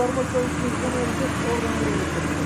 Starbucks'a 300 lira oradan veriyoruz.